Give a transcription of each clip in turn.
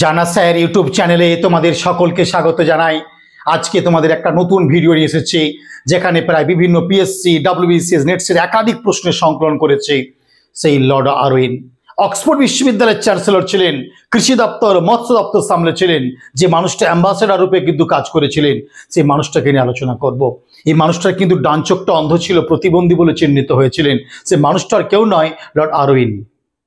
জানা sir YouTube চ্যানেলে তোমাদের সকলকে স্বাগত জানাই। আজকে তোমাদের একটা নতুন ভিডিও নিয়ে এসেছি, যেখানে প্রায় বিভিন্ন পিএসসি ডাব্লিউবিসিএস নেটসের একাধিক প্রশ্নের সংকলন করেছে সেই লর্ড আরউইন অক্সফোর্ড বিশ্ববিদ্যালয়ের চ্যান্সেলর ছিলেন, কৃষি দপ্তর, মৎস্য দপ্তর সামলেছিলেন যে মানুষটা অ্যাম্বাসেডার রূপে কিন্তু কাজ করেছিলেন, সেই মানুষটাকে নিয়ে আলোচনা করব। এই মানুষটার কিন্তু ডান চোখটা অন্ধ ছিল, প্রতিবন্ধী বলে চিহ্নিত হয়েছিলেন। সে মানুষটার কেউ নয় লর্ড আরউইন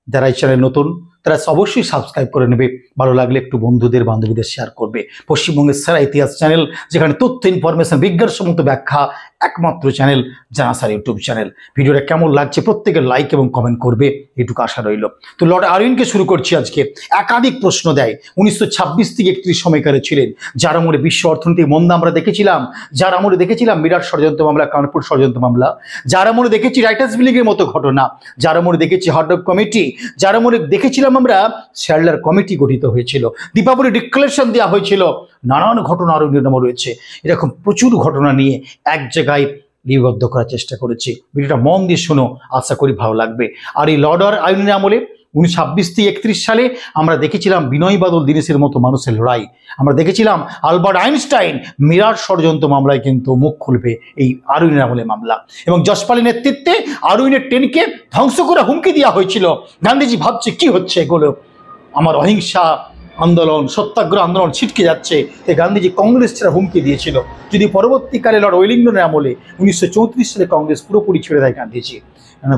যারা এই চ্যানেল নতুন তারা অবশ্যই সাবস্ক্রাইব করে নেবে। ভালো লাগলে একটু বন্ধুদের, বান্ধবীদের শেয়ার করবে। পশ্চিমবঙ্গের সেরা ইতিহাস চ্যানেল যেখানে তথ্য ইনফরমেশন বিজ্ঞানসম্মত ব্যাখ্যা একমাত্র চ্যানেল জানা স্যার ইউটিউব চ্যানেল ভিডিওটা কেমন লাগছে প্রত্যেকের লাইক এবং কমেন্ট করবে এটুকু আশা রইল। তো লর্ড আরউইনকে শুরু করছি আজকে। একাধিক প্রশ্ন দেয়। উনিশশো ছাব্বিশ থেকে একত্রিশ সময়কালে ছিলেন। যার আমলে বিশ্ব অর্থনৈতিক মন্দা আমরা দেখেছিলাম। যার আমলে দেখেছিলাম বিরাট ষড়যন্ত্র মামলা, কানপুর ষড়যন্ত্র মামলা। যার আমলে দেখেছি রাইটার্স বিলিংয়ের মতো ঘটনা। যার আমলে দেখেছি হটডগ কমিটি যার আমলে দেখেছিলাম আমরা শ্যারলার কমিটি গঠিত হয়েছিল। দীপাবলি ডিক্লারেশন দেওয়া হয়েছিল। নানান ঘটনা আরও নির্ণয় রয়েছে। এরকম প্রচুর ঘটনা নিয়ে এক জায়গায় লিপিবদ্ধ করার চেষ্টা করেছি। ভিডিওটা মন দিয়ে শোনো, আশা করি ভালো লাগবে। আর এই লর্ডার আইনের আমলে উনিশশো ছাব্বিশ থেকে একত্রিশ সালে আমরা দেখেছিলাম বিনয় বাদল দীনেশের মতো মানুষের লড়াই। আমরা দেখেছিলাম আলবার্ট আইনস্টাইন মিরাট ষড়যন্ত্র মামলায় কিন্তু মুখ খুলবে এই আরুইনের আমলে মামলা। এবং যশপালের নেতৃত্বে আরুইনের ট্রেনকে ধ্বংস করে হুমকি দেওয়া হয়েছিল। গান্ধীজি ভাবছে, কি হচ্ছে এগুলো? আমার অহিংসা আন্দোলন, সত্যাগ্রহ আন্দোলন ছিটকে যাচ্ছে। তাই গান্ধীজি কংগ্রেস ছাড়া হুমকি দিয়েছিল। যদি পরবর্তীকালে লর্ড ওয়েলিংটনের আমলে উনিশশো চৌত্রিশ সালে কংগ্রেস পুরোপুরি ছেড়ে দেয় গান্ধীজি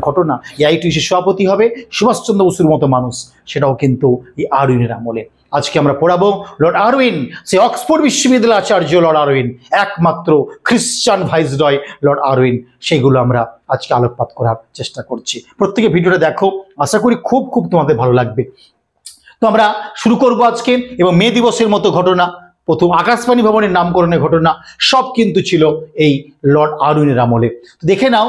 ঘটনা এই আইটিসি সভাপতি হবে সুভাষচন্দ্র বসুর মতো মানুষ। সেটাও কিন্তু এই আরউইনের আমলে। আজকে আমরা পড়াবো লর্ড আরউইন সে অক্সফোর্ড বিশ্ববিদ্যালয় আচার্য লর্ড আরউইন, একমাত্র খ্রিস্টান ভাইসরয় লর্ড আরউইন। সেইগুলো আমরা আজকে আলোকপাত করার চেষ্টা করছি। প্রত্যেকে ভিডিওটা দেখো। আশা করি খুব খুব তোমাদের ভালো লাগবে। তো আমরা শুরু করব আজকে এবং মে দিবসের মতো ঘটনা, প্রথম আকাশবাণী ভবনের নামকরণের ঘটনা, সব কিন্তু ছিল এই লর্ড আরউইনের আমলে। দেখে নাও,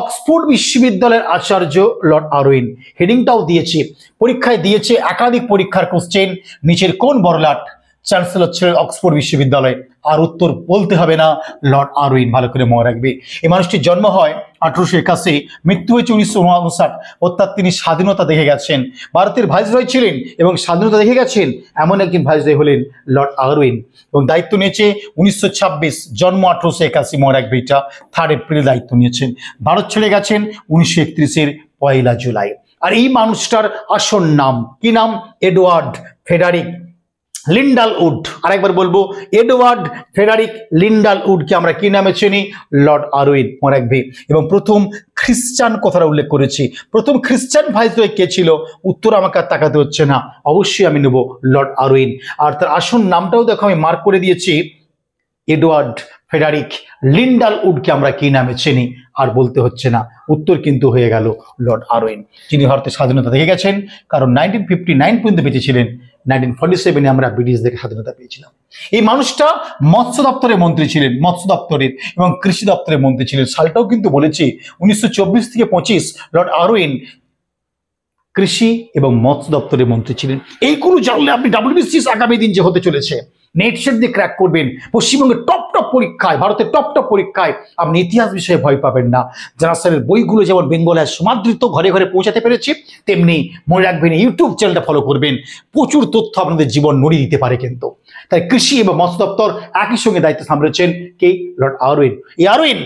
অক্সফোর্ড বিশ্ববিদ্যালয়ের আচার্য লর্ড আরউইন হেডিংটাও দিয়েছে, পরীক্ষায় দিয়েছে একাধিক পরীক্ষার কোশ্চেন নিচের কোন বড়লাট? চ্যান্সেলর ছিলেন অক্সফোর্ড বিশ্ববিদ্যালয়। আর উত্তর বলতে হবে না। লর্ড আরউইন ভালো করে মনে রাখবে। এই মানুষটির জন্ম হয় আঠারোশো একাশি, মৃত্যু হয়েছে উনিশশো উনষাট অর্থাৎ তিনি স্বাধীনতা দেখে গেছেন। ভারতের ভাইসরয় ছিলেন এবং স্বাধীনতা দেখে গেছেন এমন একজন ভাইসরয় হলেন লর্ড আরউইন। এবং দায়িত্ব নিয়েছে উনিশশো ছাব্বিশ, জন্ম আঠারোশো একাশি, মনে রাখবে এটা। থার্ড এপ্রিলে দায়িত্ব নিয়েছেন। ভারত ছেড়ে গেছেন উনিশশো একত্রিশের পয়লা জুলাই। আর এই মানুষটার আসল নাম, কি নাম? Edward Frederick. লিন্ডাল উড আরেকবার বলব এডওয়ার্ড ফেডারিক লিন্ডাল উডকে আমরা কি নামে চিনি? লর্ড আরউইন মনে রাখবে এবং প্রথম খ্রিস্টান কথাটা উল্লেখ করেছি। প্রথম খ্রিস্টান ভাইসরয় কে ছিল? উত্তর আমাকে আর তাকাতে হচ্ছে না। অবশ্যই আমি নেব লর্ড আরউইন আর তার আসল নামটাও দেখো, আমি মার্ক করে দিয়েছি। এডওয়ার্ড ফেডারিক লিন্ডাল উডকে আমরা কি নামে চিনি? আর বলতে হচ্ছে না। উত্তর কিন্তু হয়ে গেল লর্ড আরওয়েন যিনি ভারতের স্বাধীনতা দেখে গেছেন, কারণ নাইনটিন ফিফটি নাইন পর্যন্ত বেঁচেছিলেন নাইনটিন আমরা ব্রিটিশদের স্বাধীনতা পেয়েছিলাম। এই মানুষটা মৎস্য দপ্তরের মন্ত্রী ছিলেন, মৎস্য দপ্তরের এবং কৃষি দপ্তরের মন্ত্রী ছিলেন। সালটাও কিন্তু বলেছি, উনিশশো চব্বিশ থেকে পঁচিশ লর্ড আরোইন কৃষি এবং মৎস্য দপ্তরের মন্ত্রী ছিলেন। এইগুলো জানলে আপনি ডাব্লিউবিসিএস আগামী দিন যে হতে চলেছে। নেট সেট দিয়ে ক্র্যাক করবেন। পশ্চিমবঙ্গের টপ টপ পরীক্ষায়, ভারতের টপ টপ পরীক্ষায় আপনি ইতিহাস বিষয়ে ভয় পাবেন না। জানা বইগুলো যেমন বেঙ্গলের সমাদৃত, ঘরে ঘরে পৌঁছাতে পেরেছে, তেমনি মনে রাখবেন ইউটিউব চ্যানেলটা ফলো করবেন। প্রচুর তথ্য আপনাদের জীবন নড়িয়ে দিতে পারে কিন্তু। তাই কৃষি এবং মৎস্য দপ্তর একই সঙ্গে দায়িত্ব সামলেছেন কে? লর্ড আরউইন এই আরউইন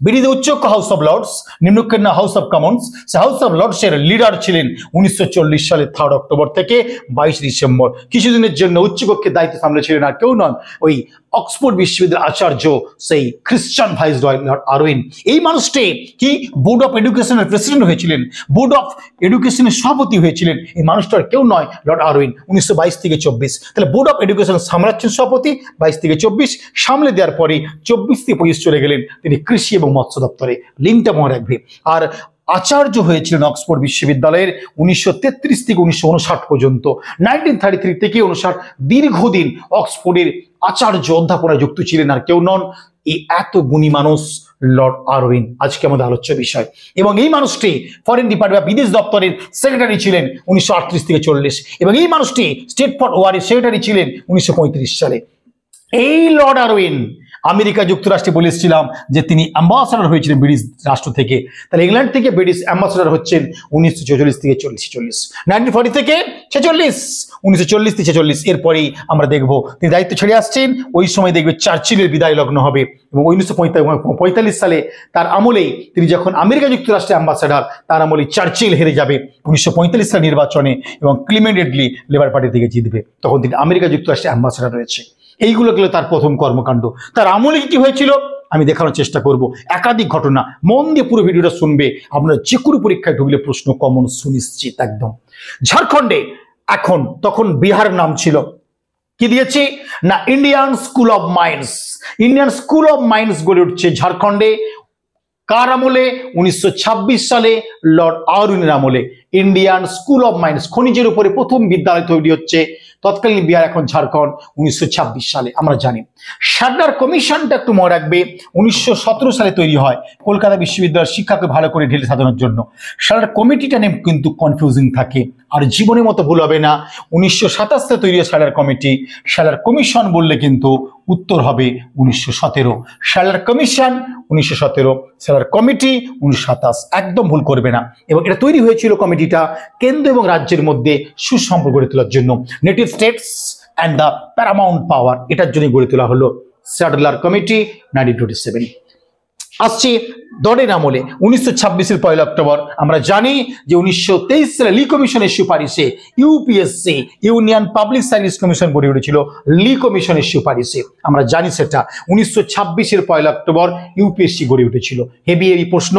বিরোধী উচ্চক হাউস অফ লর্ডস নিম্নকন্যা হাউস অফ কমন্স সে হাউস অফ লর্ডসের লিডার ছিলেন উনিশশো সালের থার্ড অক্টোবর থেকে বাইশ ডিসেম্বর। কিছুদিনের জন্য উচ্চকক্ষের দায়িত্ব সামলেছিলেন আর কেউ নন ওই অক্সফোর্ড বিশ্ববিদ্যালয়ের আচার্য সেই খ্রিস্টান ভাইস রয় আরউইন এই মানুষটি কি বোর্ড অফ এডুকেশনের প্রেসিডেন্ট হয়েছিলেন? বোর্ড অফ এডুকেশনের সভাপতি হয়েছিলেন? এই মানুষটার কেউ নয় লর্ড আরউইন উনিশশো বাইশ থেকে চব্বিশ। তাহলে বোর্ড অফ এডুকেশন সামলাচ্ছেন সভাপতি, বাইশ থেকে চব্বিশ। সামলে দেওয়ার পরে চব্বিশ থেকে পঁচিশ চলে গেলেন। তিনি কৃষি এবং মৎস্য দপ্তরে লিঙ্কটা মনে রাখবে। আর আচার্য হয়েছিলেন অক্সফোর্ড বিশ্ববিদ্যালয়ের উনিশশো তেত্রিশ থেকে উনিশশো উনষাট পর্যন্ত। নাইনটিন থার্টি থ্রি থেকে উনষাট দীর্ঘদিন অক্সফোর্ডের আচার্য অধ্যাপনায় যুক্ত ছিলেন আর কেউ নন। এই এত গুণী মানুষ, লর্ড আরউইন। আজকে আমাদের আলোচ্য বিষয়। এবং এই মানুষটি ফরেন ডিপার্টমেন্ট বিদেশ দপ্তরের সেক্রেটারি ছিলেন উনিশশো আটত্রিশ থেকে চল্লিশ। এবং এই মানুষটি স্টেট ফর ওয়ারের সেক্রেটারি ছিলেন উনিশশো পঁয়ত্রিশ সালে। এই লর্ড আরউইন আমেরিকা যুক্তরাষ্ট্রে বলেছিলাম যে তিনি অ্যাম্বাসাডার হয়েছিলেন ব্রিটিশ রাষ্ট্র থেকে। তাহলে ইংল্যান্ড থেকে ব্রিটিশ অ্যাম্বাসাডার হচ্ছেন উনিশশো চল্লিশ থেকে চল্লিশ চল্লিশ। নাইনটিন ফর্টি থেকে ছেচল্লিশ, উনিশশো চল্লিশ থেকে ছেচল্লিশ, এরপরেই আমরা দেখব তিনি দায়িত্ব ছেড়ে আসছেন, ওই সময় দেখবে চার্চিলের বিদায় লগ্ন হবে এবং উনিশশো পঁয়তাল্লিশ সালে তার আমলেই তিনি যখন আমেরিকা যুক্তরাষ্ট্রে অ্যাম্বাসাডার, তার আমলে চার্চিল হেরে যাবে উনিশশো সাল নির্বাচনে এবং ক্লিমেন্টেডলি লেবার পার্টি থেকে জিতবে। তখন তিনি আমেরিকা যুক্তরাষ্ট্রে অ্যাম্বাসাডার রয়েছে। এইগুলো গেল তার প্রথম কর্মকাণ্ড। তার আমলে কি হয়েছিল? আমি দেখানোর চেষ্টা করব। একাধিক ঘটনা। মন দিয়ে পুরো ভিডিওটা শুনবে। আপনারা যে কোনো পরীক্ষায় ঢুকলে প্রশ্ন কমন সুনিশ্চিত একদম। ঝাড়খণ্ডে এখন, তখন বিহার নাম ছিল। কি দিয়েছি? না Indian school of mines Indian school of mines গড়ে উঠছে ঝাড়খণ্ডে। কার আমলে? উনিশশো ছাব্বিশ সালে লর্ড আরউইনের আমলে। ইন্ডিয়ান স্কুল অফ মাইন্স খনিজের উপরে প্রথম বিদ্যালয় তৈরি হচ্ছে তৎকালীন বিহার এখন ঝাড়খণ্ড উনিশশো সালে আমরা জানি। সারদার কমিশনটা একটু মনে রাখবে, উনিশশো সতেরো সালে তৈরি হয়। কলকাতা বিশ্ববিদ্যালয়ের শিক্ষাকে ভালো করে ঢেলে সাজানোর জন্য। সারদার কমিটিটা নেম কিন্তু কনফিউজিং থাকে। আর জীবনের মতো ভুল হবে না। উনিশশো সাতাশে তৈরি হয় সালার কমিটি। সালার কমিশন বললে কিন্তু উত্তর হবে উনিশশো সতেরো। সালার কমিশন উনিশশো সতেরো। সালার কমিটি উনিশশো সাতাশ। একদম ভুল করবে না। এবং এটা তৈরি হয়েছিল কমিটিটা কেন্দ্র এবং রাজ্যের মধ্যে সুসম্পর্ক গড়ে তোলার জন্য। Native states and the paramount power এটার জন্য গড়ে তোলা হলো Sadler committee nineteen twenty seven আসছি দরের আমলে। উনিশশো ছাব্বিশের পয়লা অক্টোবর। আমরা জানি যে উনিশশো তেইশ সালে লি কমিশনের সুপারিশে UPSC, union public service commission গড়ে উঠেছিল লি কমিশনের সুপারিশে। আমরা জানি সেটা। উনিশশো ছাব্বিশের পয়লা অক্টোবর ইউপিএসসি গড়ে উঠেছিল। হেভি হেভি প্রশ্ন।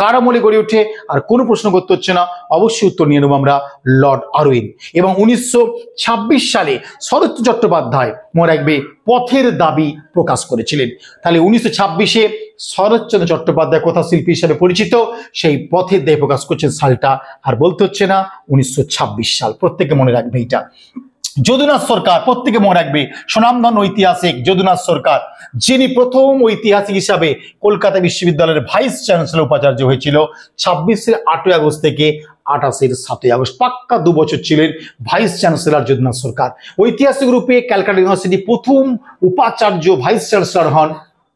কার আমলে গড়ে ওঠে? আর কোনো প্রশ্ন করতে হচ্ছে না। অবশ্যই উত্তর নিয়ে নেব আমরা লর্ড আরউইন। এবং উনিশশো ছাব্বিশ সালে শরৎ চট্টোপাধ্যায়, মনে রাখবে পথের দাবি প্রকাশ করেছিলেন। তাহলে উনিশশো ছাব্বিশে শরৎচন্দ্র চট্টোপাধ্যায় কথা শিল্পী হিসেবে পরিচিত? সেই পথের দেহ প্রকাশ করছেন সালটা। আর বলতে হচ্ছে না, উনিশশো ছাব্বিশ সাল, প্রত্যেকে মনে রাখবে এটা যদুনাথ সরকার, প্রত্যেকে মনে রাখবে সুনামধন ঐতিহাসিক যদুনাথ সরকার, যিনি প্রথম ঐতিহাসিক হিসাবে কলকাতা বিশ্ববিদ্যালয়ের ভাইস চ্যান্সেলর উপাচার্য হয়েছিল ছাব্বিশের আটই আগস্ট থেকে আঠাশের সাতই আগস্ট পাক্কা দু বছর ছিলেন ভাইস চ্যান্সেলর যদুনাথ সরকার। ঐতিহাসিক রূপে ক্যালকাটা ইউনিভার্সিটি প্রথম উপাচার্য ভাইস চ্যান্সেলর হন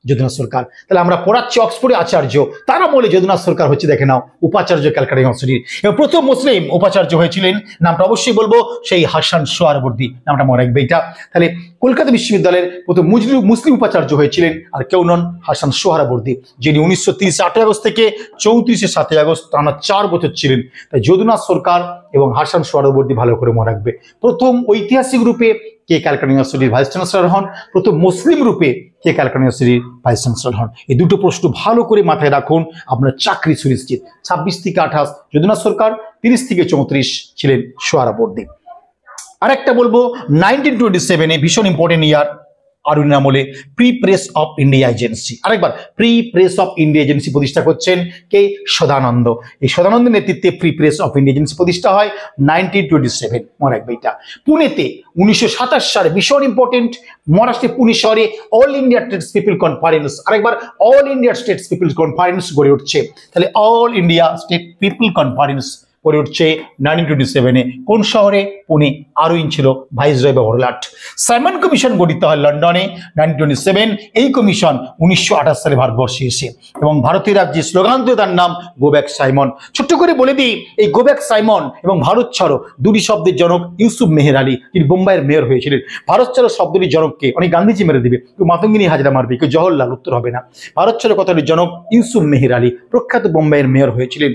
যদুনাথ সরকার। তাহলে আমরা পড়াচ্ছি অক্সফোর্ডে আচার্য, তারা বলে যদুনাথ সরকার হচ্ছে, দেখে নাও, উপাচার্য ক্যালকাটা ইউনিভার্সিটির। প্রথম মুসলিম উপাচার্য হয়েছিলেন, নামটা অবশ্যই বলব, সেই হাসান সোয়ারবর্দী, নামটা মনে রাখবে এটা। তাহলে কলকাতা বিশ্ববিদ্যালয়ের প্রথম মুসলিম মুসলিম উপাচার্য হয়েছিলেন আর কেউ নন হাসান সোহারাবর্দী যিনি উনিশশো তিরিশ আটই আগস্ট থেকে চৌত্রিশে সাতই আগস্ট টানা চার বছর ছিলেন। তাই যদুনাথ সরকার এবং হাসান সোহারাবর্দী ভালো করে মনে রাখবে। প্রথম ঐতিহাসিক রূপে কে ক্যালকাটা ইউনিভার্সিটির ভাইস চ্যান্সেলর হন? প্রথম মুসলিম রূপে কে ক্যালকাটা ইউনিভার্সিটির ভাইস চ্যান্সেলর হন? এই দুটো প্রশ্ন ভালো করে মাথায় রাখুন, আপনার চাকরি সুনিশ্চিত। ছাব্বিশ থেকে আঠাশ যদুনাথ সরকার, তিরিশ থেকে চৌত্রিশ ছিলেন সোহারাবর্দী আরেকটা বলব নাইনটিন টোয়েন্টি সেভেনে ভীষণ ইম্পর্টেন্ট ইয়ার আরুণ আমলে free press of India agency আরেকবার free press of India agency প্রতিষ্ঠা করছেন কে? সদানন্দ। এই সদানন্দের নেতৃত্বে free press of India agency প্রতিষ্ঠা হয় নাইনটিন টোয়েন্টি সেভেন মনে রাখবে এটা। পুনেতে উনিশশো সাতাশ সালে ভীষণ ইম্পর্টেন্ট মহারাষ্ট্রের পুনে শহরে all India states people conference আরেকবার all India states people conference গড়ে উঠছে। তাহলে all India state people conference গড়ে উঠছে নাইনটিন টোয়েন্টি সেভেনে কোন শহরে? পুনে। আরউইন ছিল ভাইসরয় বা হরলাট সাইমন কমিশন গঠিত হয় লন্ডনে নাইনটিন টোয়েন্টি সেভেন এই কমিশন উনিশশো আঠাশ সালে ভারতবর্ষে এসে। এবং ভারতীয় রাজ্যে স্লোগান দিয়ে তার নাম গোব্যাক সাইমন ছোট্ট করে বলে দিই, এই গোব্যাক সাইমন এবং ভারত ছাড়ো দুটি শব্দের জনক ইউসুফ মেহের আলী, তিনি বোম্বাইয়ের মেয়র হয়েছিলেন। ভারত ছাড়ো শব্দটির জনককে অনেক গান্ধীজি মেরে দিবে। কেউ মাতঙ্গিনী হাজরা মারবে, কেউ জওহরলাল উত্তর হবে না। ভারত ছাড়ো কথাটির জনক ইউসুফ মেহের আলী, প্রখ্যাত বোম্বাইয়ের মেয়র হয়েছিলেন।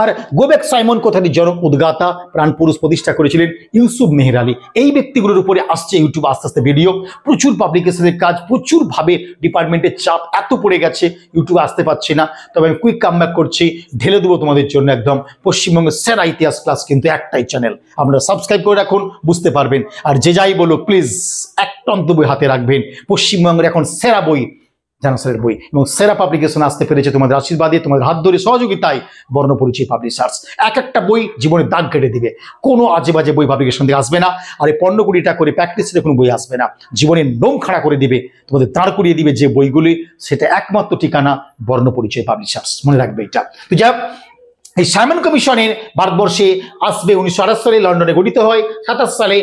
আর গোবেক সাইমন কথাটি জনক উদ্গাতা প্রাণপুরুষ প্রতিষ্ঠা করেছিলেন ইউসুফ মেহের আলী। এই ব্যক্তিগুলোর উপরে আসছে ইউটিউব আস্তে আস্তে ভিডিও। প্রচুর পাবলিকেশনের কাজ, প্রচুরভাবে ডিপার্টমেন্টের চাপ এত পড়ে গেছে, ইউটিউবে আসতে পারছি না। তবে আমি কুইক কামব্যাক করছি, ঢেলে দেবো তোমাদের জন্য একদম পশ্চিমবঙ্গের সেরা ইতিহাস ক্লাস কিন্তু একটাই চ্যানেল আপনারা সাবস্ক্রাইব করে রাখুন, বুঝতে পারবেন। আর যে যাই বলো প্লিজ একটা অন্ত বই হাতে রাখবেন। পশ্চিমবঙ্গের এখন সেরা বই জানাসারের বই এবং সেরা পাবলিকেশন আসতে পেরেছে তোমাদের আশীর্বাদে তোমাদের হাত ধরে সহযোগিতায় বর্ণপরিচয় পাবলিশার্স এক একটা বই জীবনে দাগ কেটে দিবে। কোনো আজে বাজে বই পাবলিকেশন দিয়ে আসবে না। আর এই পণ্য কুড়িটা করে প্র্যাকটিসের কোনো বই আসবে না। জীবনে নোম খাড়া করে দিবে। তোমাদের দাঁড় করিয়ে দিবে যে বইগুলি সেটা একমাত্র ঠিকানা বর্ণপরিচয় পাবলিশার্স মনে রাখবে এটা। তো হোক, এই সাইমন কমিশনের ভারতবর্ষে আসবে উনিশশো আঠাশ সালে লন্ডনে গঠিত হয়। সাতাশ সালে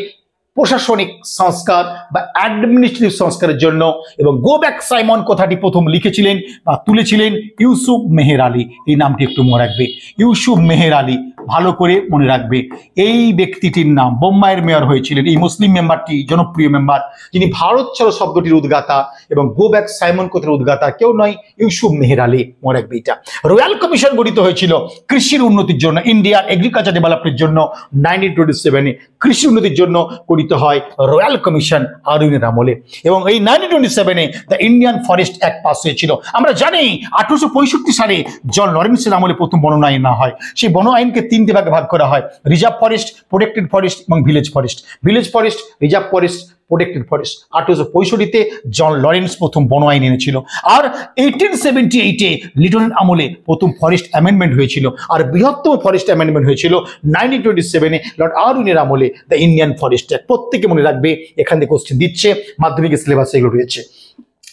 প্রশাসনিক সংস্কার বা অ্যাডমিনিস্ট্রেটিভ সংস্কারের জন্য এবং গো ব্যাক সাইমন কথাটি প্রথম লিখেছিলেন বা তুলেছিলেন ইউসুফ মেহের আলী। এই নামটি একটু মনে রাখবে। ইউসুফ মেহের আলী ভালো করে মনে রাখবে। এই ব্যক্তিটির নাম বোম্বাইয়ের মেয়র হয়েছিলেন। এই মুসলিম মেম্বারটি জনপ্রিয় মেম্বার। যিনি ভারত ছাড়ো শব্দটির উদ্গাতা এবং গো ব্যাক সাইমন কোথের উদ্গাতা কেউ নয়, ইউসুফ মেহের আলী। মনে রাখবে এটা। রয়্যাল কমিশন গঠিত হয়েছিল কৃষির উন্নতির জন্য, ইন্ডিয়ার এগ্রিকালচার ডেভেলপমেন্টের জন্য। নাইনটিন টোয়েন্টি সেভেনে কৃষি উন্নতির জন্য গঠিত হয় রয়্যাল কমিশন আরউইনের আমলে। এবং এই নাইনটিন টোয়েন্টি সেভেনে the Indian forest act pass হয়েছিল। আমরা জানি আঠারোশো পঁয়ষট্টি সালে জন লরেন্সের আমলে প্রথম বন আইন না হয়। সেই বন আইনকে তিনটে ভাগে ভাগ করা হয়। রিজার্ভ ফরেস্ট, প্রোটেক্টেড ফরেস্ট এবং village forest. Village forest, reserve forest, protected forest. আঠারোশো পঁয়ষট্টিতে জন লরেন্স প্রথম বন আইন এনেছিল। আর এইটিন সেভেন্টি এইটে লিটনের আমলে প্রথম ফরেস্ট অ্যামেন্ডমেন্ট হয়েছিল। আর বৃহত্তম ফরেস্ট অ্যামেন্ডমেন্ট হয়েছিল নাইনটিন টোয়েন্টি সেভেনে লর্ড আরউইনের আমলে দ্য ইন্ডিয়ান ফরেস্ট। প্রত্যেকে মনে রাখবে, এখান থেকে কোশ্চেন দিচ্ছে মাধ্যমিক সিলেবাসে এগুলো রয়েছে।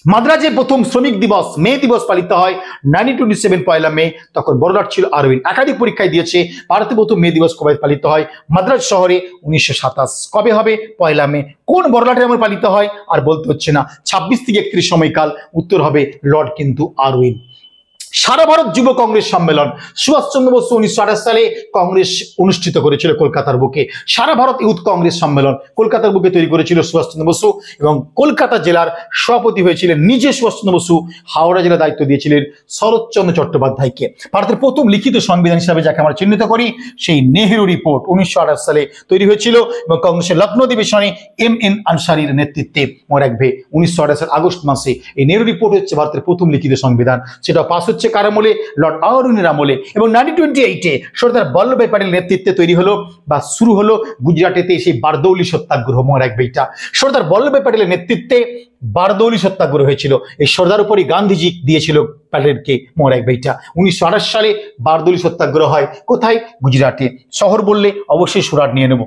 মাদ্রাজে প্রথম শ্রমিক দিবস, মে দিবস পালিত হয়। নাইনটিন টোয়েন্টি সেভেন পয়লা মে, তখন বড়লাট ছিল আরবিন একাধিক পরীক্ষায় দিয়েছে, ভারতে প্রথম মে দিবস কবে পালিত হয়? মাদ্রাজ শহরে উনিশশো সাতাশ। কবে হবে? পয়লা মে। কোন বড়লাটের আমার পালিত হয়? আর বলতে হচ্ছে না। ছাব্বিশ থেকে একত্রিশ সময়কাল। উত্তর হবে লর্ড কিন্তু আরউইন সারা ভারত যুব কংগ্রেস সম্মেলন। সুভাষচন্দ্র বসু উনিশশো আঠাশ সালে কংগ্রেস অনুষ্ঠিত করেছিল কলকাতার বুকে। সারা ভারত ইউথ কংগ্রেস সম্মেলন কলকাতার বুকে তৈরি করেছিল সুভাষচন্দ্র বসু এবং কলকাতা জেলার সভাপতি হয়েছিলেন নিজে সুভাষচন্দ্র বসু, হাওড়া জেলা দায়িত্ব দিয়েছিলেন শরৎচন্দ্র চট্টোপাধ্যায়কে। ভারতের প্রথম লিখিত সংবিধান হিসাবে যাকে আমরা চিহ্নিত করি, সেই নেহেরু রিপোর্ট উনিশশো আঠাশ সালে তৈরি হয়েছিল এবং কংগ্রেসের লখনৌ অধিবেশনে এম এন আনসারির নেতৃত্বে মনে রাখবে উনিশশো আগস্ট মাসে এই নেহেরু রিপোর্ট হচ্ছে ভারতের প্রথম লিখিত সংবিধান। সেটা পাস হচ্ছে কার আমলে? লর্ড আওয়ারুনের আমলে। এবং নাইনটিন টোয়েন্টি এইটে সর্দার বল্লভভাই প্যাটেল নেতৃত্বে তৈরি হলো বা শুরু হলো গুজরাটেতে সেই বারদৌলি সত্যাগ্রহ। মনে রাখবে এটা। সর্দার বল্লভভাই প্যাটেলের নেতৃত্বে বারদৌলি সত্যাগ্রহ হয়েছিল। এই সর্দার উপরই গান্ধীজি দিয়েছিল প্যাটেলকে। মনে রাখবে এটা। উনিশশো আঠাশ সালে বারদৌলি সত্যাগ্রহ হয়। কোথায়? গুজরাটে। শহর বললে অবশ্যই সুরাট নিয়ে নেব।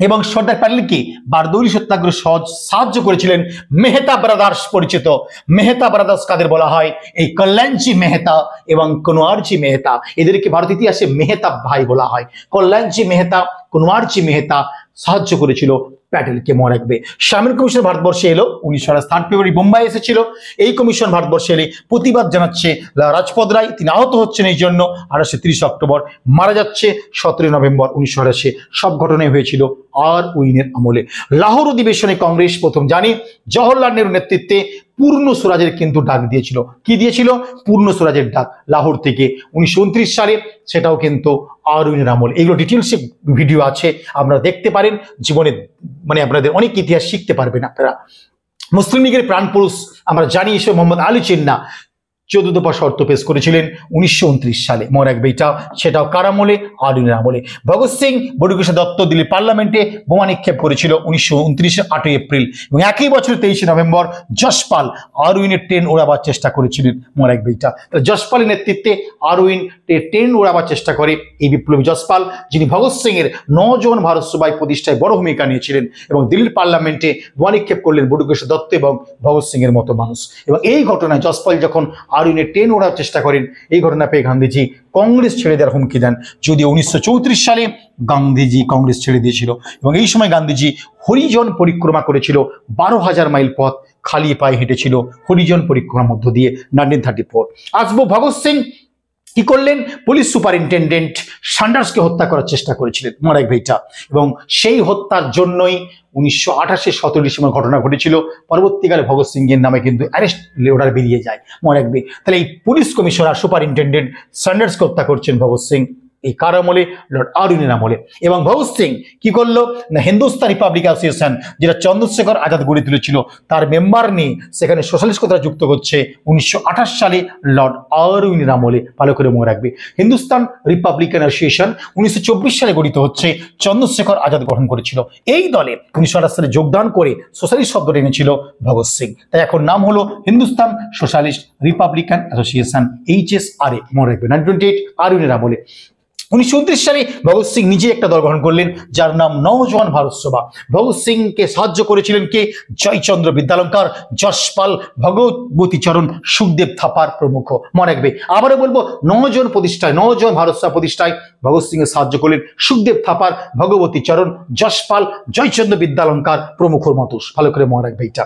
এবং সর্দার প্যাটেলকে বারদৌলি সত্যাগ্রহ সাহায্য করেছিলেন মেহতা ব্রাদার্স পরিচিত। মেহতা ব্রাদার্স কাদের বলা হয়? এই কল্যাণজি মেহতা এবং কনোয়ারজি মেহতা। এদেরকে ভারত ইতিহাসে মেহতা ভাই বলা হয়। কল্যাণজি মেহতা কনোয়ারজি মেহতা সাহায্য করেছিল। প্যাটেলকে মনে রাখবে? শামিল কমিশন ভারতবর্ষে এলো উনিশশো থার্ড ফেব্রুয়ারি মুম্বাই এসেছিল। এই কমিশন ভারতবর্ষে এলে প্রতিবাদ জানাচ্ছে রাজপদ রায়, তিনি আহত হচ্ছেন এই জন্য। আঠাশে তিরিশ অক্টোবর মারা যাচ্ছে, সতেরোই নভেম্বর উনিশশো আঠাশে সব ঘটনায় হয়েছিল আর উইনের আমলে। লাহোর অধিবেশনে কংগ্রেস প্রথম জানি, জওহরলাল নেহরুর নেতৃত্বে পূর্ণ স্বরাজের কিন্তু ডাক দিয়েছিল। কি দিয়েছিল? পূর্ণ স্বরাজের ডাক। লাহোর থেকে উনিশশো উনত্রিশ সালে সেটাও কিন্তু আরউইনের আমল এগুলো ডিটেলসে ভিডিও আছে, আপনারা দেখতে পারেন। জীবনে মানে আপনাদের অনেক ইতিহাস শিখতে পারবেন আপনারা। মুসলিম লীগের প্রাণপুরুষ আমরা জানি সে মোহাম্মদ আলী চিন্না। চোদ্দ দফা শর্ত পেশ করেছিলেন উনিশশো উনত্রিশ সালে। মনে রাখবে এটা। সেটাও কার আমলে? আরুনের আমলে। ভগৎ সিং, বড়ুকৃষ্ণ দত্ত দিল্লি পার্লামেন্টে বোমা নিক্ষেপ করেছিল উনিশশো উনত্রিশে আটই এপ্রিল। এবং একই বছর তেইশে নভেম্বর যশপাল আরউইনের ট্রেন ওড়াবার চেষ্টা করেছিলেন। মনে রাখবে এটা। যশপালের নেতৃত্বে আরউইন ট্রেন ওড়াবার চেষ্টা করে এই বিপ্লবী যশপাল, যিনি ভগৎ সিং এর নজন ভারত সভায় প্রতিষ্ঠায় বড় ভূমিকা নিয়েছিলেন এবং দিল্লির পার্লামেন্টে বোমা নিক্ষেপ করলেন বড়ুকৃষ্ণ দত্ত এবং ভগৎ সিং এর মতো মানুষ। এবং এই ঘটনায় যশপাল যখন আরউইনের টেন ওড়ার চেষ্টা করেন। এই ঘটনা পেয়ে গান্ধীজি কংগ্রেস ছেড়ে দেওয়ার হুমকি দেন। যদি উনিশশো সালে গান্ধীজি কংগ্রেস ছেড়ে দিয়েছিল এবং এই সময় গান্ধীজি হরিজন পরিক্রমা করেছিল। বারো হাজার মাইল পথ খালি পায়ে হেঁটেছিল। হরিজন পরিক্রমার মধ্য দিয়ে নাইনটিন থার্টি ফোর। আসব ভগৎ সিং কি করলেন? পুলিশ সুপারিনটেন্ডেন্ট সান্ডার্সকে হত্যা করার চেষ্টা করেছিলেন মারাক ভাইটা। এবং সেই হত্যার জন্যই উনিশশো আঠাশে সতেরো ডিসেম্বর ঘটনা ঘটেছিল। পরবর্তীকালে ভগৎ সিং এর নামে কিন্তু অ্যারেস্ট অর্ডার বেরিয়ে যায় মনে রাখবে তাহলে এই পুলিশ কমিশনার সুপারিনটেন্ডেন্ট সান্ডার্সকে হত্যা করছেন ভগৎ সিং। এই কার আমলে লর্ড আরউইনের আমলে এবং ভগৎ সিং কি করল? না হিন্দুস্তান রিপাবলিক অ্যাসোসিয়েশন, যেটা চন্দ্রশেখর আজাদ গড়ে তুলেছিল, তার মেম্বার নিয়ে সেখানে সোশ্যালিস্ট কথা যুক্ত করছে উনিশশো আঠাশ সালে লর্ড আরউইনের আমলে ভালো করে মনে রাখবে। হিন্দুস্তান রিপাবলিকান অ্যাসোসিয়েশন উনিশশো চব্বিশ সালে গঠিত হচ্ছে, চন্দ্রশেখর আজাদ গঠন করেছিল। এই দলে উনিশশো আঠাশ সালে যোগদান করে সোশ্যালিস্ট শব্দটা এনেছিল ভগৎ সিং। তাই এখন নাম হলো Hindustan socialist republican association, H S R A. মনে রাখবে। নাইন টোয়েন্টি এইট আরউইনের আমলে উনিশশো সালে ভগৎ সিং নিজে একটা দল গঠন করলেন, যার নাম নওজওয়ান ভারত সভা। ভগৎ সিংকে সাহায্য করেছিলেন কে? জয়চন্দ্র বিদ্যালঙ্কার, যশপাল ভগবতী চরণ সুখদেব থাপার প্রমুখ। মনে রাখবে, আবারও বলব নজন প্রতিষ্ঠায় নজন ভারত সভা প্রতিষ্ঠায় ভগৎ সিং এর সাহায্য করলেন সুখদেব থাপার ভগবতী চরণ যশপাল জয়চন্দ্র বিদ্যালঙ্কার প্রমুখর মতো। ভালো করে মনে রাখবে এটা।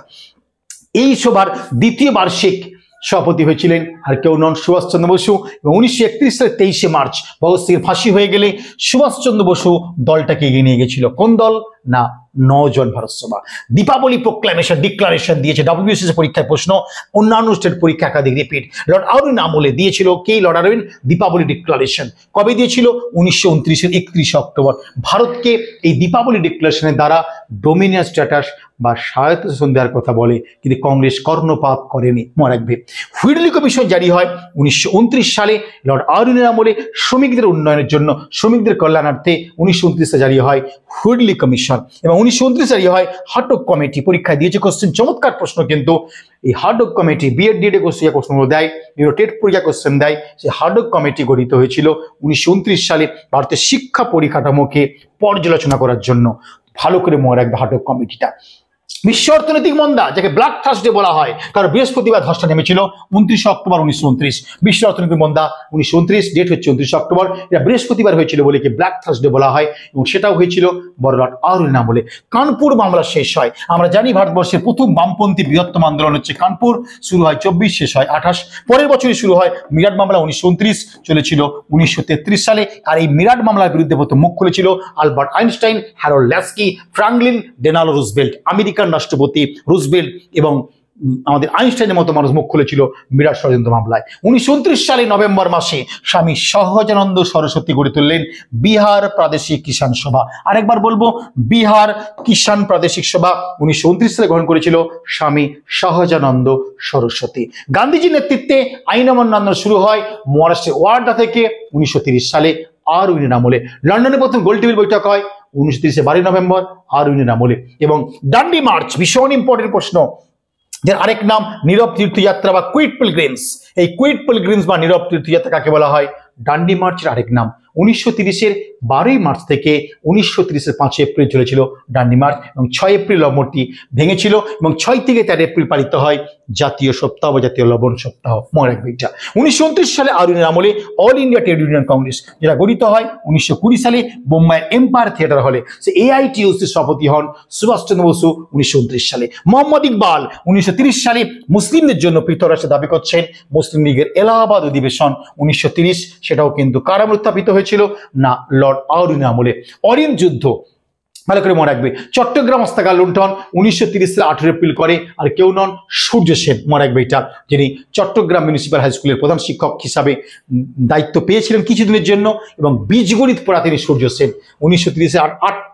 এই সভার দ্বিতীয় বার্ষিক সভাপতি হয়েছিলেন আর কেউ নন সুভাষচন্দ্র বসু। এবং উনিশশো একত্রিশ সালের তেইশে মার্চ ভগৎ সিংয়ের ফাঁসি হয়ে গেলে সুভাষচন্দ্র বসু দলটাকে এগিয়ে নিয়ে গেছিল। কোন দল? না নজন ভারত সভা। দীপাবলি প্রোক্লামেশন ডিক্লারেশন দিয়েছে ডাব্লিউবিসিএস পরীক্ষায় প্রশ্ন, অন্যান্য স্টেট পরীক্ষা একাধিক রিপিট লর্ড আরউইন আমলে দিয়েছিল কে? লর্ড আরউইন দীপাবলি ডিক্লারেশন কবে দিয়েছিল? উনিশশো উনত্রিশের একত্রিশে অক্টোবর। ভারতকে এই দীপাবলি ডিক্লারেশনের দ্বারা ডোমিনিয়ান স্ট্যাটাস বা স্বায়ত্ত শাসন দেওয়ার কথা বলে, কিন্তু কংগ্রেস কর্ণপাত করেনি, মনে রাখবে। হুইডলি কমিশন জারি হয়। উনিশশো সালে লর্ড আরউইনের আমলে শ্রমিকদের উন্নয়নের জন্য শ্রমিকদের কল্যাণার্থে উনিশশো জারি হয় হুইডলি কমিশন। এবং উনিশশো উনত্রিশ জারি হয় হাটক কমিটি। পরীক্ষায় দিয়েছে কোশ্চেন চমৎকার প্রশ্ন কিন্তু। এই Hartog committee B Ed D Ed question প্রশ্নগুলো দেয় বিভিন্ন টেট পরীক্ষা কোশ্চেন দেয়। সেই হার্ডক কমিটি গঠিত হয়েছিল উনিশশো উনত্রিশ সালে ভারতের শিক্ষা পরিকাঠামোকে পর্যালোচনা করার জন্য। ভালো করে মনে রাখবে হার্ডক কমিটিটা। বিশ্ব অর্থনৈতিক মন্দা, যাকে ব্ল্যাক থার্সডে বলা হয়, কারণ বৃহস্পতিবার ধসটা নেমেছিল উনত্রিশে অক্টোবর উনিশশো বিশ্ব অর্থনৈতিক মন্দা উনিশশো উনত্রিশ ডেট হচ্ছে উনত্রিশে অক্টোবর। এটা বৃহস্পতিবার হয়েছিল বলে কি ব্ল্যাক থার্সডে বলা হয়, এবং সেটাও হয়েছিল বড়লাট আরুল নাম বলে কানপুর মামলা শেষ হয়। আমরা জানি ভারতবর্ষের প্রথম বামপন্থী বৃহত্তম আন্দোলন হচ্ছে কানপুর। শুরু হয় চব্বিশ, শেষ হয় আঠাশ। পরের বছরই শুরু হয় মিরাট মামলা উনিশশো উনত্রিশ, চলেছিল উনিশশো তেত্রিশ সালে। আর এই মিরাট মামলার বিরুদ্ধে প্রথম মুখ খুলেছিল Albert Einstein, Harold Laski, Franklin ডেনালো Roosevelt American রাষ্ট্রপতি রুজবেল্ট এবং আমাদের আইনস্টাইনের মতো মানুষ মুখ খুলেছিল বিরাট ষড়যন্ত্র মামলায়। উনিশশো উনত্রিশ সালে নভেম্বর মাসে স্বামী সহজানন্দ সরস্বতী গড়ে তুললেন বিহার প্রাদেশিক কিষাণ সভা। আরেকবার বলব, বিহার কিষাণ প্রাদেশিক সভা উনিশশো উনত্রিশ সালে গ্রহণ করেছিল স্বামী সহজানন্দ সরস্বতী। গান্ধীজির নেতৃত্বে আইন অমান্য শুরু হয় মহারাষ্ট্রের ওয়ার্ডা থেকে উনিশশো সালে আর উইনের আমলে। লন্ডনে প্রথম গোল টেবিল বৈঠক হয় উনিশশো তিরিশে বারোই নভেম্বর আর ইউনিয়ন আমলে এবং ডান্ডি মার্চ, ভীষণ ইম্পর্টেন্ট প্রশ্ন, যার আরেক নাম নীরব তীর্থযাত্রা বা কুইট পিলগ্রিমস। এই কুইট পিলগ্রিমস বা নীরব তীর্থযাত্রা কাকে বলা হয়? ডান্ডি মার্চের আরেক নাম। উনিশশো তিরিশের বারোই মার্চ থেকে উনিশশো তিরিশের পাঁচই এপ্রিল চলেছিল ডান্ডি মার্চ এবং ছয় এপ্রিল লবণটি ভেঙেছিল এবং ছয় থেকে তেরো এপ্রিল পালিত হয় জাতীয় সপ্তাহ বা জাতীয় লবণ সপ্তাহ। মনে রাখবে এটা। উনিশশো উনত্রিশ সালে আরুনের আমলে all India trade union Congress, যেটা গঠিত হয় উনিশশো কুড়ি সালে বোম্বাইয়ের এম্পায়ার থিয়েটার হলে। সে এআইটিউসির সভাপতি হন সুভাষচন্দ্র বসু উনিশশো উনত্রিশ সালে। মোহাম্মদ ইকবাল উনিশশো সালে মুসলিমদের জন্য পৃথক রাষ্ট্র দাবি করছেন। মুসলিম লীগের এলাহাবাদ অধিবেশন উনিশশো সেটাও কিন্তু কারামে উত্থাপিত হয়েছিল না, লর্ড আউরিন আমলে। অরিন যুদ্ধ। ভালো করে মনে রাখবে। চট্টগ্রাম অস্তাকা লুণ্ঠন উনিশশো তিরিশ সালে আঠেরো এপ্রিল করে, আর কেউ নন সূর্য সেন, মনে রাখবে এটা, যিনি চট্টগ্রাম মিউনিসিপ্যাল হাইস্কুলের প্রধান শিক্ষক হিসাবে দায়িত্ব পেয়েছিলেন কিছুদিনের জন্য, এবং বীজগণিত পড়া তিনি সূর্য সেন। উনিশশো তিরিশে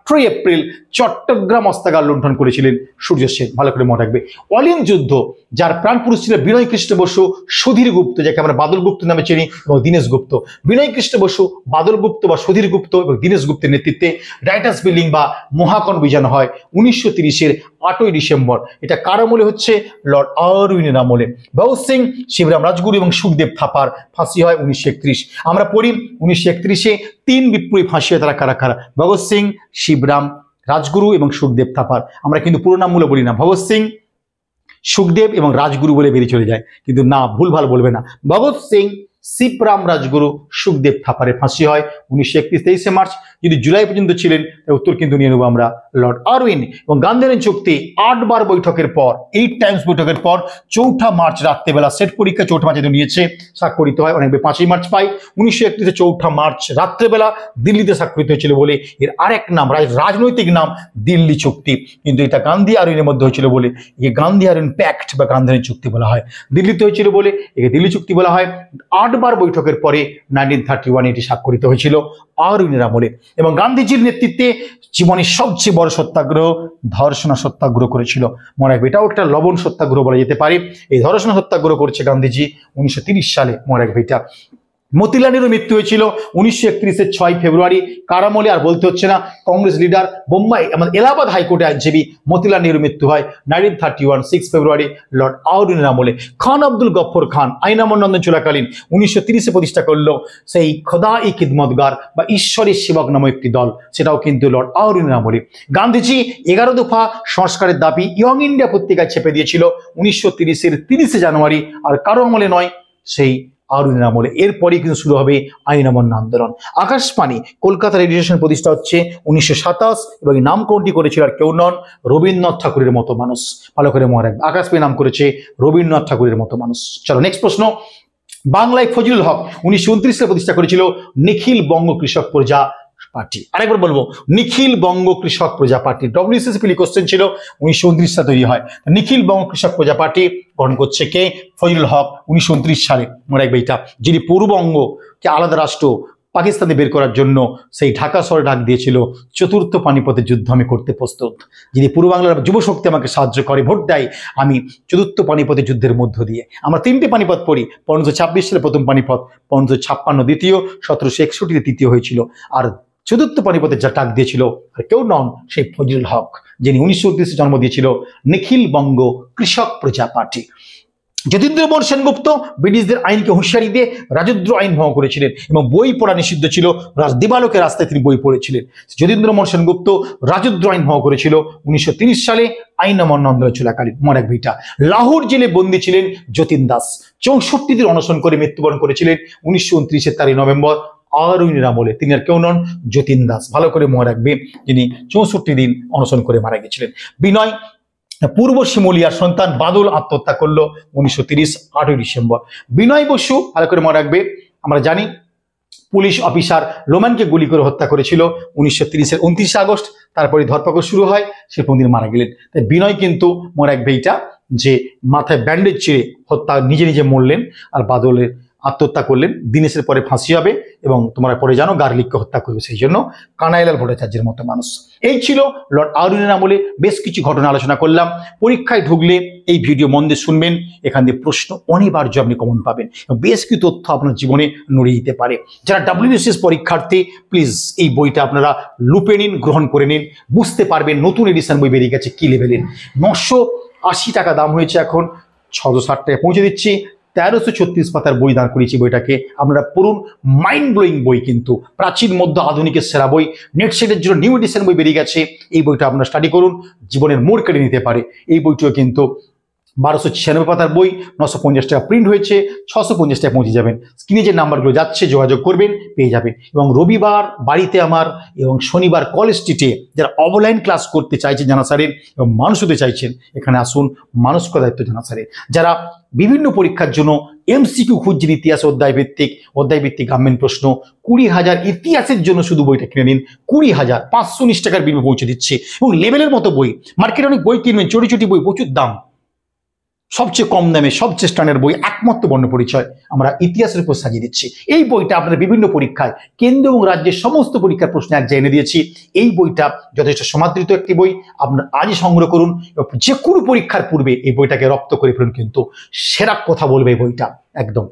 আঠেরোই এপ্রিল চট্টগ্রাম হস্তাগার লুণ্ঠন করেছিলেন সূর্য সেন। ভালো করে মনে রাখবে। অলিন যুদ্ধ, যার প্রাণ পুরুষ ছিল বিনয় কৃষ্ণ বসু, সুধীর গুপ্ত, যাকে আমরা বাদল গুপ্ত নামে চিনি, এবং দীনেশ গুপ্ত। বিনয় কৃষ্ণ বসু, বাদল গুপ্ত বা সুধীর গুপ্ত এবং দীনেশ গুপ্তের নেতৃত্বে রাইটার্স বিল্ডিং বা মহাকন বিজান হয় উনিশশো তিরিশের আটই ডিসেম্বর। এটা কার আমলে হচ্ছে? লর্ড আরউইনের আমলে। ভগৎ সিং, শিবরাম রাজগুরু এবং সুখদেব থাপার ফাঁসি হয় উনিশশো একত্রিশ। আমরা পড়ি উনিশশো একত্রিশে তিন বিপ্লবী ফাঁসি হয় তারা কারা কারা? ভগৎ সিং শিবরাম, রাজগুরু এবং সুখদেব থাপার। আমরা কিন্তু পুরো নামগুলো বলি না। ভগৎ সিং, সুখদেব এবং রাজগুরু বলে বেরিয়ে চলে যায়। কিন্তু না ভুল ভালো বলবে না। ভগৎ সিং শিবরাম রাজগুরু সুখদেব থাপারে ফাঁসি হয় উনিশশো একত্রিশ তেইশে মার্চ যদি জুলাই পর্যন্ত ছিলেন উত্তর কিন্তু নিয়ে নেব আমরা লর্ড আরউইন এবং গান্ধীর চুক্তি আটবার বৈঠকের পর এইট টাইমস বৈঠকের পর, চৌঠা মার্চ রাত্রেবেলা সেট পরীক্ষা, চৌঠা মার্চে নিয়েছে, স্বাক্ষরিত হয়, অনেক পাঁচই মার্চ পাই। উনিশশো একত্রিশে চৌঠা মার্চ রাত্রেবেলা দিল্লিতে স্বাক্ষরিত হয়েছিল বলে এর আরেক নাম রাজনৈতিক নাম দিল্লি চুক্তি। কিন্তু এটা গান্ধী আরউইনের মধ্যে হয়েছিল বলে একে গান্ধী আরউইন প্যাক্ট বা গান্ধী চুক্তি বলা হয়। দিল্লিতে হয়েছিল বলে একে দিল্লি চুক্তি বলা হয়। আটবার বৈঠকের পরে নাইনটিন থার্টি ওয়ান এটি স্বাক্ষরিত হয়েছিল আরউইনের আমলে। এবং গান্ধীজির নেতৃত্বে জীবনের সবচেয়ে বড় সত্যাগ্রহ ধর্ষণা সত্যাগ্রহ করেছিল। মনে রাখবে, এটাও একটা লবণ সত্যাগ্রহ বলা যেতে পারে। এই ধর্ষণা সত্যাগ্রহ করেছে গান্ধীজি উনিশশো সালে। মনে রাখবে এটা। মতিলাল নেহরুর মৃত্যু হয়েছিল উনিশশো একত্রিশের ছয় ফেব্রুয়ারি। কারামলে আর বলতে হচ্ছে না, কংগ্রেস লিডার বোম্বাই আমাদের এলাহাবাদ হাইকোর্টে আইনজীবী মতিলাল নেহরুর মৃত্যু হয় nineteen thirty one, six February, Lord আউরিনের আমলে। খান আব্দুল গফর খান আইন আমন্নন্দন চলাকালীন, উনিশশো তিরিশে প্রতিষ্ঠা করল সেই খোদা ই খিদমতগার বা ঈশ্বরের সেবক নামক একটি দল, সেটাও কিন্তু লর্ড আউরিনের আমলে। গান্ধীজি এগারো দফা সংস্কারের দাবি ইয়ং ইন্ডিয়া পত্রিকায় ছেপে দিয়েছিল, উনিশশো তিরিশের তিরিশে জানুয়ারি, আর কারও আমলে নয়, সেই আরুণের আমলে এরপরেই কিন্তু শুরু হবে আইন অমান্য আন্দোলন। আকাশবাণী, কলকাতা রেডিও স্টেশন প্রতিষ্ঠা হচ্ছে উনিশশো সাতাশ এবং নামকরণটি করেছিল আর কেউ নন রবীন্দ্রনাথ ঠাকুরের মতো মানুষ। ভালো করে মনে রাখবে আকাশবাণী নাম করেছে রবীন্দ্রনাথ ঠাকুরের মতো মানুষ। চলো নেক্সট প্রশ্ন। বাংলায় ফজলুল হক উনিশশো উনত্রিশ সালে প্রতিষ্ঠা করেছিল নিখিল বঙ্গ কৃষক প্রজা পার্টি। আরেকবার বলব, নিখিল বঙ্গ কৃষক প্রজা পার্টি ডব্লিউসিসিপিলি কোশ্চেন ছিল, উনিশশো উনত্রিশ সালে তৈরি হয়। নিখিল বঙ্গ কৃষক প্রজা পার্টি গঠন করছে কে? ফজলুল হক, উনিশশো উনত্রিশ সালে। মনে রাখবে এটা। যিনি পূর্ববঙ্গকে আলাদা রাষ্ট্র, পাকিস্তানে বের করার জন্য সেই ঢাকা শহরে ডাক দিয়েছিল, চতুর্থ পানিপথের যুদ্ধ আমি করতে প্রস্তুত। যিনি পূর্ব বাংলার যুব শক্তি আমাকে সাহায্য করে, ভোট দেয় আমি চতুর্থ পানিপথের যুদ্ধের মধ্য দিয়ে। আমরা তিনটি পানিপথ পড়ি, পনেরোশো ছাব্বিশ সালে প্রথম পানিপথ, পনেরোশো ছাপ্পান্ন দ্বিতীয়, সতেরোশো একষট্টিতে তৃতীয় হয়েছিল। আর চতুর্থ পানিপথের যা ডাক দিয়েছিল, আর কেউ নন সেই ফজলুল হক, যিনি উনিশশো উনত্রিশে জন্ম দিয়েছিল নিখিল বঙ্গ কৃষক প্রজা পার্টি। যতীন্দ্রমোহন সেনগুপ্ত ব্রিটিশদের আইনকে হুঁশিয়ারি দিয়ে রাজদ্র আইন ভঙ্গ করেছিলেন এবং বই পড়া নিষিদ্ধ ছিল দিবালোকের রাস্তায় তিনি বই পড়েছিলেন। যতীন্দ্রমোহন সেনগুপ্ত রাজদ্র আইন ভঙ্গ করেছিল উনিশশো সালে, আইন অমান্য আন্দোলন চলাকালীন মরাক ভিটা লাহোর জেলে বন্দী ছিলেন যতীন দাস চৌষট্টি দিন অনশন করে মৃত্যুবরণ করেছিলেন উনিশশো উনত্রিশের তারিখ নভেম্বর আরুইনের আমলে তিনি আর কেউ নন, যতীন দাস। ভালো করে মনে রাখবে যিনি চৌষট্টি দিন অনশন করে মারা গেছিলেন। বিনয়, পূর্ব শিমুলিয়ার সন্তান বাদল আত্মহত্যা করল উনিশশো তিরিশ, আটই ডিসেম্বর। বিনয় বসু, ভালো করে মনে রাখবে, আমরা জানি, পুলিশ অফিসার লোমানকে গুলি করে হত্যা করেছিল উনিশশো তিরিশের উনত্রিশে আগস্ট। তারপরে ধরপাকড় শুরু হয়, সে দিন মারা গেলেন। তাই বিনয় কিন্তু মনে রাখবে এইটা, যে মাথায় ব্যান্ডেজ চিড়ে হত্যা, নিজে নিজে মরলেন, আর বাদলের আত্মহত্যা করলেন, দিনেশের পরে ফাঁসি হবে এবং তোমরা পরে জানো গার্লিককে হত্যা করবে, সেই জন্য কানাইলাল ভট্টাচার্যের মতো মানুষ। এই ছিল লর্ড আউরিনের আমলে বেশ কিছু ঘটনা আলোচনা করলাম। পরীক্ষায় ঢুকলে এই ভিডিও মন দিয়ে শুনবেন, এখান দিয়ে প্রশ্ন অনিবার্য আপনি কমন পাবেন বেশ কিছু তথ্য আপনার জীবনে নড়িয়ে দিতে পারে। যারা ডাব্লিউবিসিএস পরীক্ষার্থী প্লিজ এই বইটা আপনারা লুপে নিন, গ্রহণ করে নিন। বুঝতে পারবেন নতুন এডিশন বই বেরিয়ে গেছে, কী লেভেলের নশো আশি টাকা দাম হয়েছে এখন, ছশো ষাট টাকা পৌঁছে দিচ্ছি। তেরোশো ছত্রিশ পাতার বই দাঁড় করিয়েছি বইটাকে। আপনারা পড়ুন মাইন্ড ব্লোয়িং বই কিন্তু। প্রাচীন, মধ্য, আধুনিকের সেরা বই। নেট সেটের জন্য নিউ এডিশন বই বেরিয়ে গেছে। এই বইটা আপনারা স্টাডি করুন, জীবনের মোড় কেড়ে নিতে পারে। এই বইটিও কিন্তু বারোশো ছিয়ানব্বই পাতার বই, নশো পঞ্চাশ টাকা প্রিন্ট হয়েছে, ছশো পঞ্চাশ টাকা পৌঁছে যাবেন। স্ক্রিনে যে নাম্বারগুলো যাচ্ছে, যোগাযোগ করবেন, পেয়ে যাবেন। এবং রবিবার বাড়িতে আমার এবং শনিবার কলেজ স্ট্রিটে যারা অফলাইন ক্লাস করতে চাইছেন জানা স্যারের এবং মানুষ হতে চাইছেন, এখানে আসুন মানুষকে দায়িত্ব জানা স্যারের যারা বিভিন্ন পরীক্ষার জন্য এমসিকিউ খুঁজছেন ইতিহাস অধ্যায় ভিত্তিক অধ্যায় ভিত্তিক প্রশ্ন, কুড়ি হাজার ইতিহাসের জন্য শুধু বইটা কিনে নিন, কুড়ি হাজার পাঁচশো উনিশ টাকার বিনিময়ে পৌঁছে দিচ্ছে। এবং লেভেলের মতো বই মার্কেটে অনেক বই কিনবেন চটি চটি বই, প্রচুর দাম। সবচেয়ে কম দামে, সবচেয়ে স্টানের বই, একমাত্র বর্ণ পরিচয় আমরা ইতিহাসের উপর সাজিয়ে দিচ্ছি। এই বইটা আপনার বিভিন্ন পরীক্ষায়, কেন্দ্র এবং রাজ্যের সমস্ত পরীক্ষার প্রশ্ন এক জেনে দিয়েছি। এই বইটা যথেষ্ট সমাদৃত একটি বই। আপনার আজই সংগ্রহ করুন যে কোনো পরীক্ষার পূর্বে এই বইটাকে রপ্ত করে ফেলুন, কিন্তু সেরা কথা বলবে এই বইটা, একদম।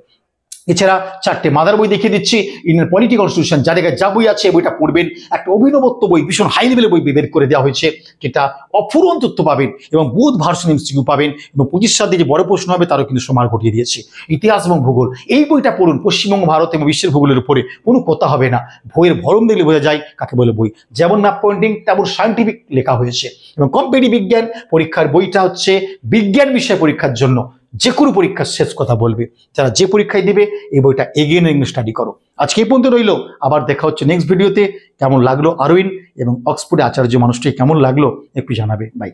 এছাড়া চারটে মাদার বই দেখিয়ে দিচ্ছি। ইন্ডিয়ান পলিটি কনস্টিটিউশন যার জায়গায় যা বই আছে, বইটা পড়বেন। একটা অভিনবত্ব বই, ভীষণ হাই লেভেলের বই বের করে দেওয়া হয়েছে, যেটা অফুরন তথ্য পাবেন এবং বুধ ভার্সন এমসিকিউ পাবেন এবং পঁচিশ সালে যে বড় প্রশ্ন হবে, তারও কিন্তু সমার ঘটিয়ে দিয়েছে। ইতিহাস এবং ভূগোল, এই বইটা পড়ুন। পশ্চিমবঙ্গ, ভারত এবং বিশ্বের ভূগোলের উপরে কোনো কথা হবে না। বইয়ের ভরম দেখলে বোঝা যায় কাকে বলে বই। যেমন ম্যাপ পয়েন্টিং তেমন সায়েন্টিফিক লেখা হয়েছে। এবং কম্পিটিভ বিজ্ঞান পরীক্ষার বইটা হচ্ছে বিজ্ঞান বিষয় পরীক্ষার জন্য। যে কোনো পরীক্ষার শেষ কথা বলবে। যারা যে পরীক্ষায় দিবে, এই বইটা এগেন নিয়ে স্টাডি করো। আজকে এই পর্যন্ত রইল। আবার দেখা হচ্ছে নেক্সট ভিডিওতে কেমন লাগল আরউইন এবং অক্সফোর্ডে আচার্য মানুষটি কেমন লাগল একটু জানাবে। বাই